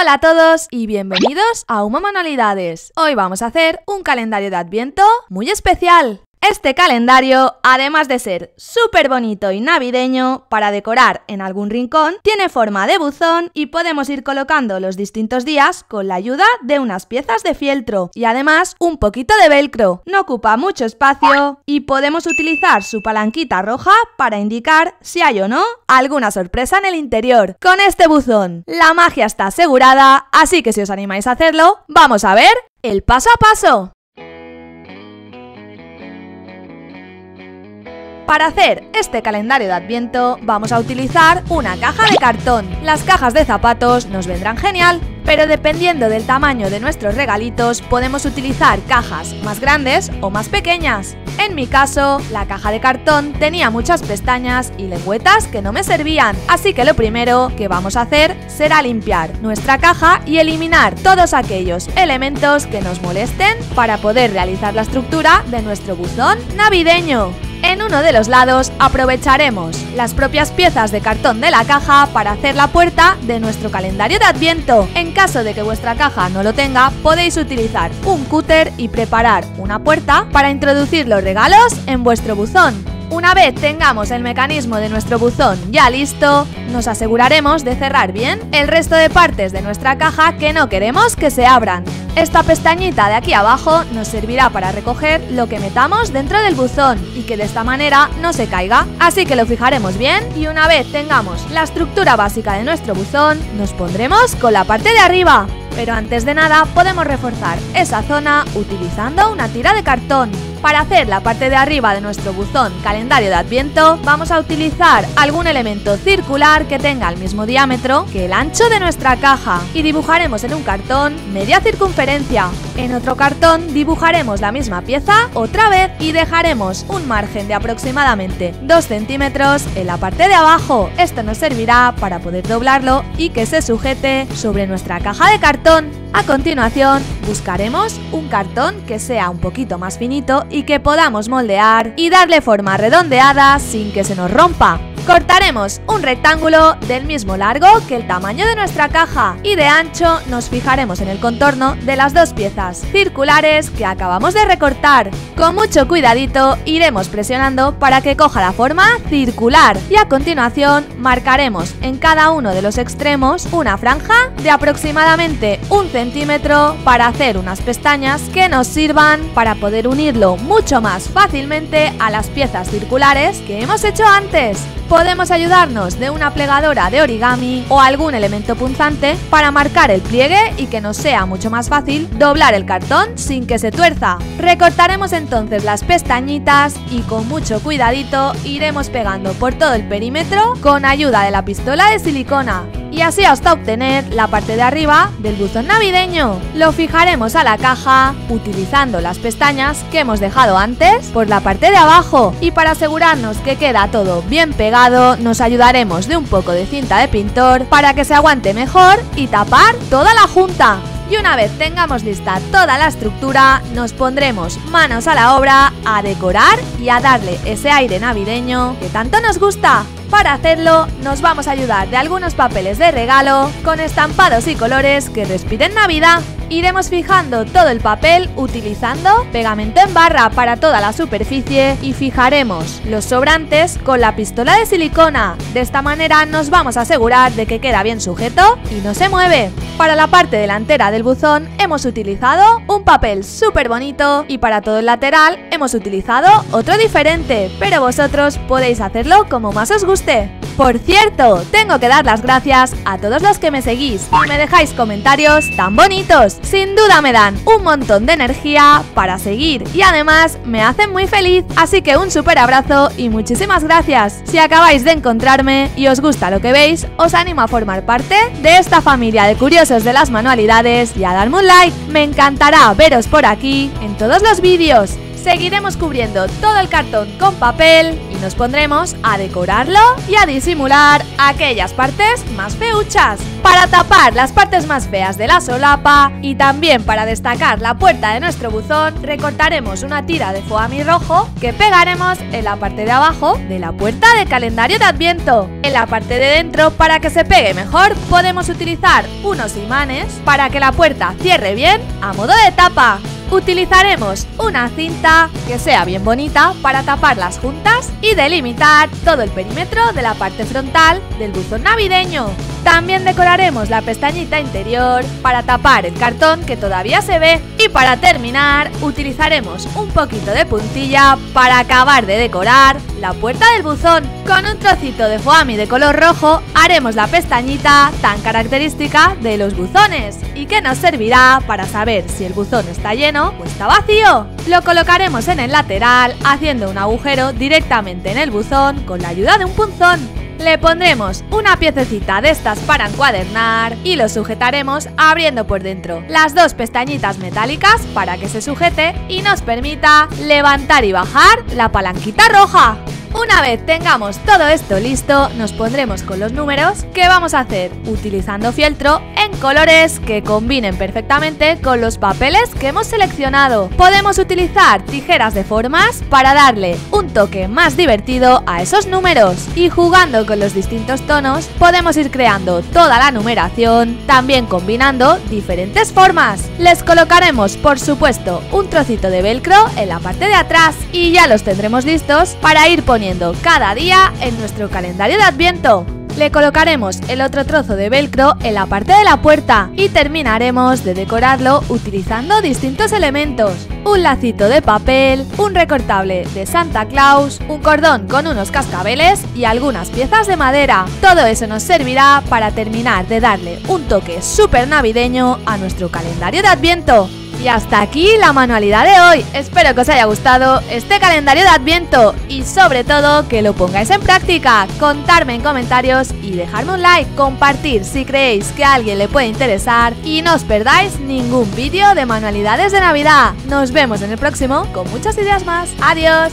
Hola a todos y bienvenidos a Uma Manualidades. Hoy vamos a hacer un calendario de Adviento muy especial. Este calendario, además de ser súper bonito y navideño para decorar en algún rincón, tiene forma de buzón y podemos ir colocando los distintos días con la ayuda de unas piezas de fieltro y además un poquito de velcro. No ocupa mucho espacio y podemos utilizar su palanquita roja para indicar si hay o no alguna sorpresa en el interior. Con este buzón, la magia está asegurada, así que si os animáis a hacerlo, vamos a ver el paso a paso. Para hacer este calendario de Adviento vamos a utilizar una caja de cartón. Las cajas de zapatos nos vendrán genial, pero dependiendo del tamaño de nuestros regalitos podemos utilizar cajas más grandes o más pequeñas. En mi caso, la caja de cartón tenía muchas pestañas y lengüetas que no me servían, así que lo primero que vamos a hacer será limpiar nuestra caja y eliminar todos aquellos elementos que nos molesten para poder realizar la estructura de nuestro buzón navideño. En uno de los lados aprovecharemos las propias piezas de cartón de la caja para hacer la puerta de nuestro calendario de Adviento. En caso de que vuestra caja no lo tenga, podéis utilizar un cúter y preparar una puerta para introducir los regalos en vuestro buzón. Una vez tengamos el mecanismo de nuestro buzón ya listo, nos aseguraremos de cerrar bien el resto de partes de nuestra caja que no queremos que se abran. Esta pestañita de aquí abajo nos servirá para recoger lo que metamos dentro del buzón y que de esta manera no se caiga. Así que lo fijaremos bien y una vez tengamos la estructura básica de nuestro buzón, nos pondremos con la parte de arriba. Pero antes de nada podemos reforzar esa zona utilizando una tira de cartón. Para hacer la parte de arriba de nuestro buzón calendario de Adviento, vamos a utilizar algún elemento circular que tenga el mismo diámetro que el ancho de nuestra caja y dibujaremos en un cartón media circunferencia. En otro cartón dibujaremos la misma pieza otra vez y dejaremos un margen de aproximadamente 2 centímetros en la parte de abajo. Esto nos servirá para poder doblarlo y que se sujete sobre nuestra caja de cartón. A continuación, buscaremos un cartón que sea un poquito más finito y que podamos moldear y darle forma redondeada sin que se nos rompa. Cortaremos un rectángulo del mismo largo que el tamaño de nuestra caja y de ancho nos fijaremos en el contorno de las dos piezas circulares que acabamos de recortar. Con mucho cuidadito iremos presionando para que coja la forma circular y a continuación marcaremos en cada uno de los extremos una franja de aproximadamente un centímetro para hacer unas pestañas que nos sirvan para poder unirlo mucho más fácilmente a las piezas circulares que hemos hecho antes podemos ayudarnos de una plegadora de origami o algún elemento punzante para marcar el pliegue y que nos sea mucho más fácil doblar el cartón sin que se tuerza. Recortaremos entonces las pestañitas y con mucho cuidadito iremos pegando por todo el perímetro con ayuda de la pistola de silicona y así hasta obtener la parte de arriba del buzón navideño. Lo fijaremos a la caja utilizando las pestañas que hemos dejado antes por la parte de abajo y para asegurarnos que queda todo bien pegado nos ayudaremos de un poco de cinta de pintor para que se aguante mejor y tapar toda la junta. Y una vez tengamos lista toda la estructura, nos pondremos manos a la obra a decorar y a darle ese aire navideño que tanto nos gusta. Para hacerlo, nos vamos a ayudar de algunos papeles de regalo con estampados y colores que respiren Navidad. Iremos fijando todo el papel utilizando pegamento en barra para toda la superficie y fijaremos los sobrantes con la pistola de silicona. De esta manera nos vamos a asegurar de que queda bien sujeto y no se mueve. Para la parte delantera del buzón hemos utilizado un papel súper bonito y para todo el lateral hemos utilizado otro diferente, pero vosotros podéis hacerlo como más os guste. Por cierto, tengo que dar las gracias a todos los que me seguís y me dejáis comentarios tan bonitos. Sin duda me dan un montón de energía para seguir y además me hacen muy feliz. Así que un super abrazo y muchísimas gracias. Si acabáis de encontrarme y os gusta lo que veis, os animo a formar parte de esta familia de curiosos de las manualidades y a darme un like. Me encantará veros por aquí en todos los vídeos. Seguiremos cubriendo todo el cartón con papel y nos pondremos a decorarlo y a disimular aquellas partes más feuchas. Para tapar las partes más feas de la solapa y también para destacar la puerta de nuestro buzón, recortaremos una tira de foamy rojo que pegaremos en la parte de abajo de la puerta de calendario de Adviento. En la parte de dentro, para que se pegue mejor, podemos utilizar unos imanes para que la puerta cierre bien a modo de tapa. Utilizaremos una cinta que sea bien bonita para tapar las juntas y delimitar todo el perímetro de la parte frontal del buzón navideño. También decoraremos la pestañita interior para tapar el cartón que todavía se ve y para terminar utilizaremos un poquito de puntilla para acabar de decorar la puerta del buzón. Con un trocito de foamy de color rojo haremos la pestañita tan característica de los buzones y que nos servirá para saber si el buzón está lleno o está vacío. Lo colocaremos en el lateral haciendo un agujero directamente en el buzón con la ayuda de un punzón. Le pondremos una piececita de estas para encuadernar y lo sujetaremos abriendo por dentro las dos pestañitas metálicas para que se sujete y nos permita levantar y bajar la palanquita roja. Una vez tengamos todo esto listo, nos pondremos con los números que vamos a hacer utilizando fieltro en colores que combinen perfectamente con los papeles que hemos seleccionado. Podemos utilizar tijeras de formas para darle un toque más divertido a esos números y jugando con los distintos tonos podemos ir creando toda la numeración, también combinando diferentes formas. Les colocaremos por supuesto un trocito de velcro en la parte de atrás y ya los tendremos listos para ir cada día en nuestro calendario de Adviento. Le colocaremos el otro trozo de velcro en la parte de la puerta y terminaremos de decorarlo utilizando distintos elementos. Un lacito de papel, un recortable de Santa Claus, un cordón con unos cascabeles y algunas piezas de madera. Todo eso nos servirá para terminar de darle un toque súper navideño a nuestro calendario de Adviento. Y hasta aquí la manualidad de hoy. Espero que os haya gustado este calendario de Adviento y sobre todo que lo pongáis en práctica. Contarme en comentarios y dejarme un like, compartir si creéis que a alguien le puede interesar y no os perdáis ningún vídeo de manualidades de Navidad. Nos vemos en el próximo con muchas ideas más. Adiós.